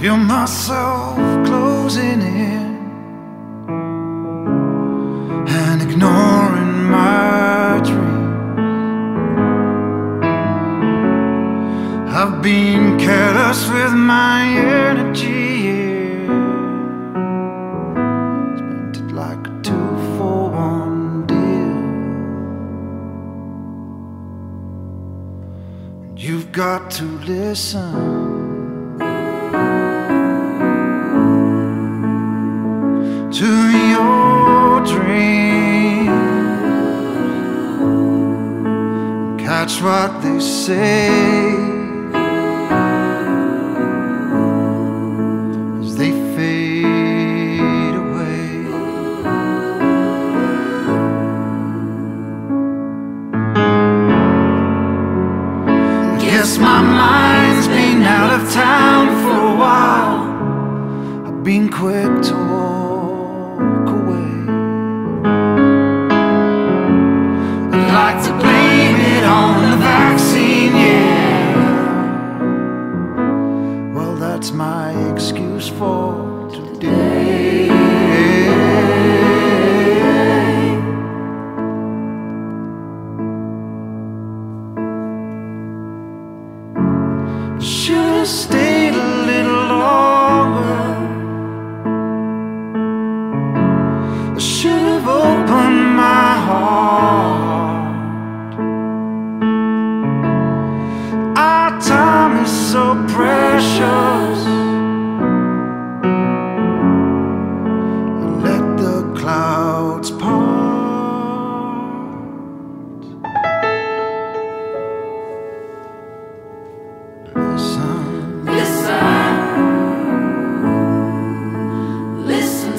Feel myself closing in and ignoring my dreams. I've been careless with my energy. Spent it like a two for one deal. And you've got to listen. Catch what they say as they fade away. Guess my mind's been out of town for a while. I've been quick to walk away. I'd like to blame for today. Should've stayed a little longer. I should have opened my heart. Our time is so precious.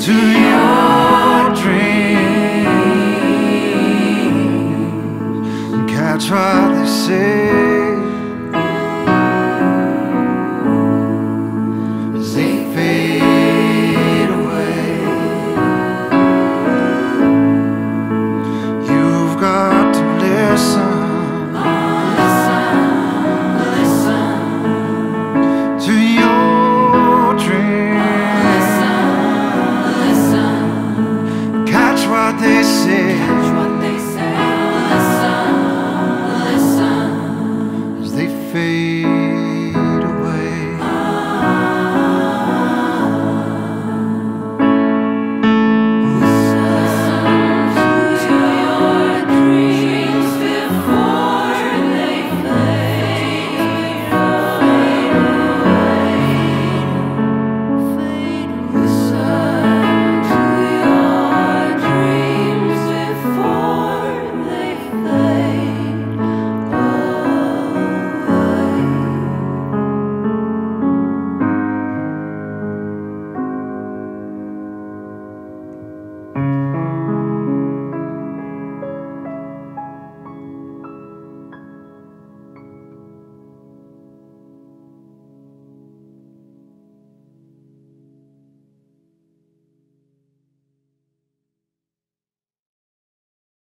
to your dreams. Catch what they say. padecer.